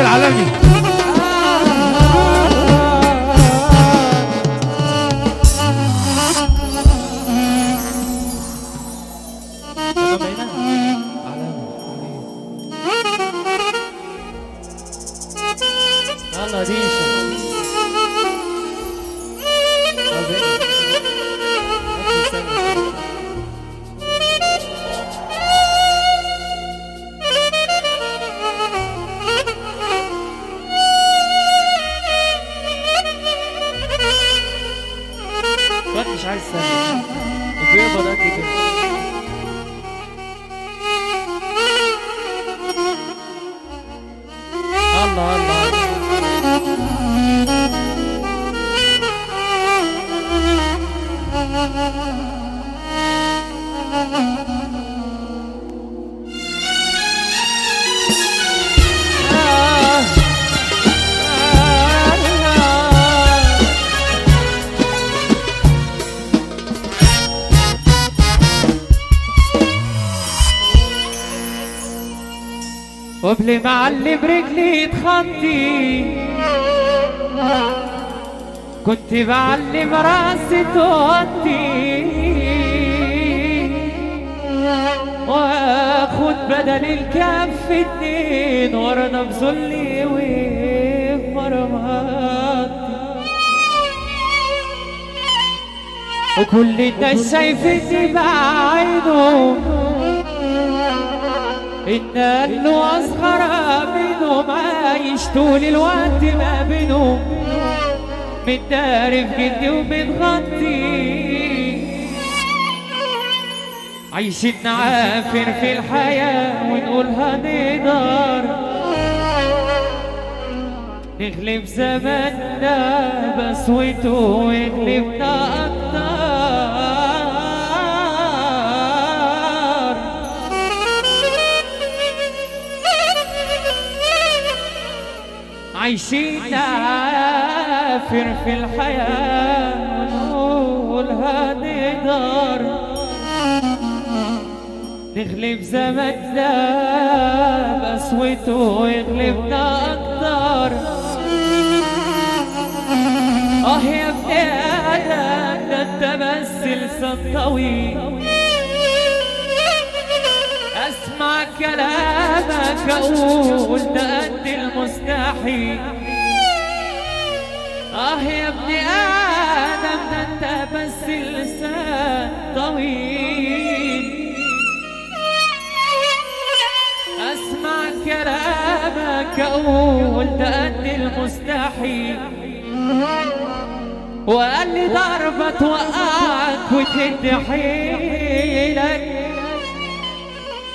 العالمي. ما اعلم رجلي تخطي كنت بعلم راسي توطي بدل الكف اتنين ورا بظلي ومرمطي وكل الناس شايفتني بعينه إن له أصغر منهم عايش طول الوقت ما بينهم. متداري في جلدي ومتغطي عايشين نعافر في الحياة ونقول هنقدر نغلب زماننا بسوته ويغلبنا أكتر. عايشين نعافر في الحياة ونقول هنقدر نغلب زماننا بسوته ويغلبنا أكتر آه يا ابن آدم ده أنت بس لسان طويل اسمع كلامك أقول ده قد المستحيل. آه يا ابن آدم ده انت بس لسان طويل كلامك ده قد المستحيل. وقال لي ضربة توقعك وتهد حيلك.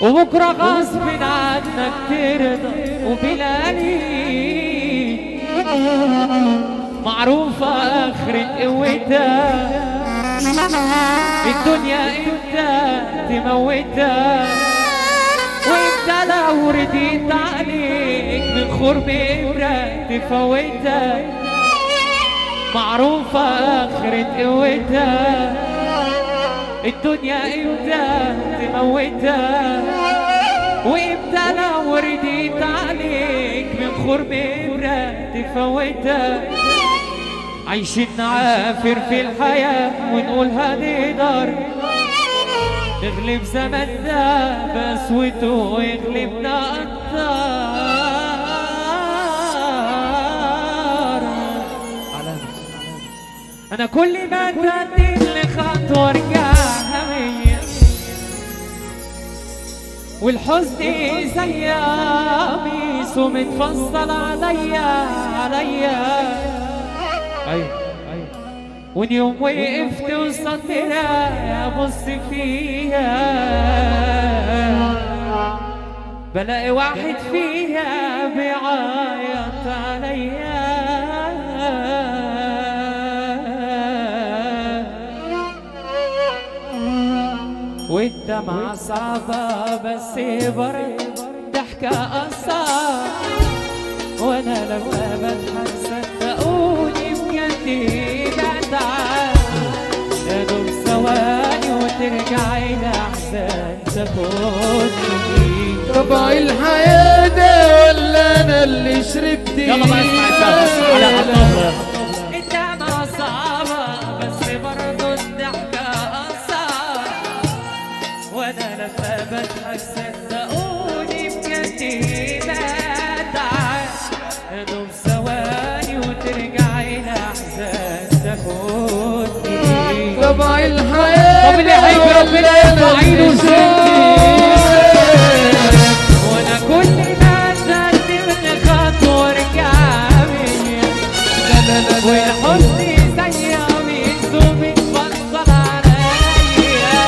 وبكرة غصب عنك ترضى وبلالي معروفة آخرة قوتها الدنيا إنت تموتها. وانت لو رديت عليك من خرب إبرة تفوتها معروفة آخرة قوتها الدنيا إمتى تموتها وإمتى لو رديت عليك من خرب إبرة تفوتها عايشين نعافر في الحياة ونقول هنقدر نغلب زماننا بسوته ويغلبنا أكتر أنا كل ما تقدم لخطوه ارجع همية والحزن زي قميصه متفصل عليا عليا. أيوه. أيوه وان يوم وقفت مراية ابص فيها بلاقي واحد فيها بيعيط عليا. والدمعة صعبة بس برد ضحكة قصة وأنا لما بضحك ترجعي لأحسن تفوت طبع الحياة ده ولا أنا اللي شربت؟ يلا بقى اسمع الدهر على الدهر الدمعة صعبة بس طبع الحياة الشباب اللي ربنا يرفع عينه وأنا كل ما اسلم لخط وارجع مني والحزن زي عميزه متفضل عليا